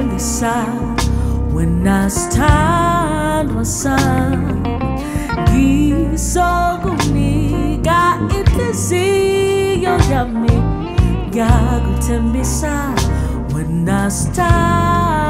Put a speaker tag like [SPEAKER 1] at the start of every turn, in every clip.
[SPEAKER 1] ngiyakuthembisa wena sithandwa sami ngizokunika inhliziyo yami ngiyakuthembisa when I sami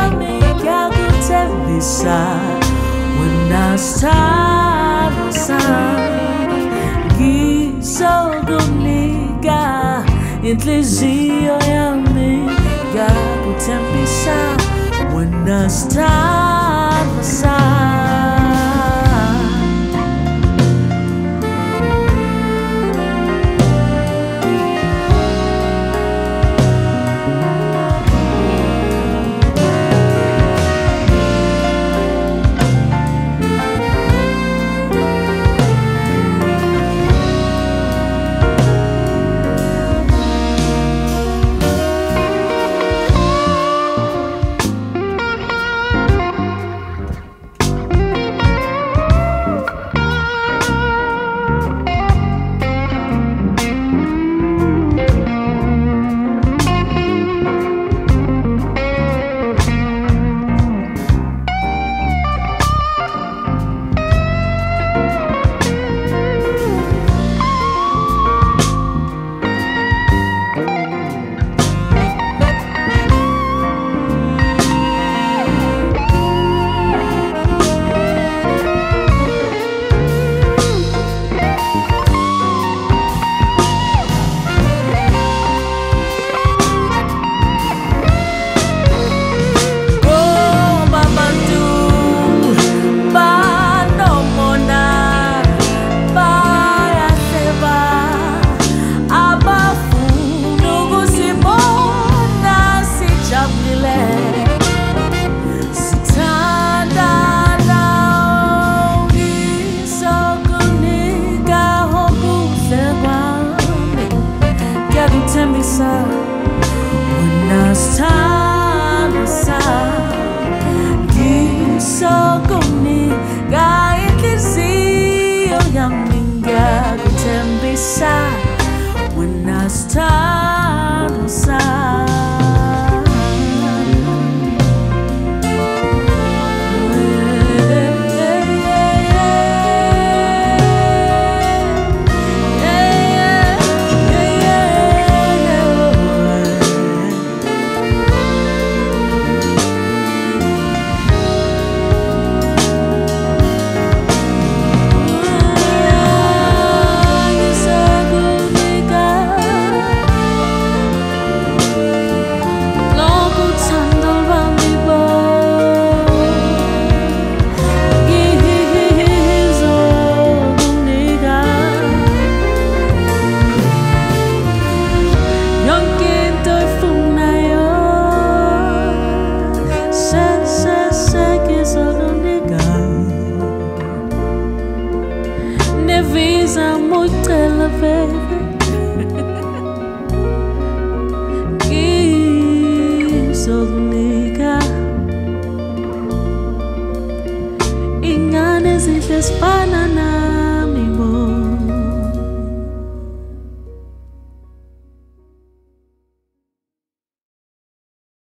[SPEAKER 1] wena sithandwa sami ngoba abantu banomona bayahleba abafuna ukusibona sijabule sithandana ngiyakuthembisa wena sithandwa sami ngizokunika inhliziyo yami ngiyakuthembisa wena sithandwa favorite kiss of nigga. Inganes y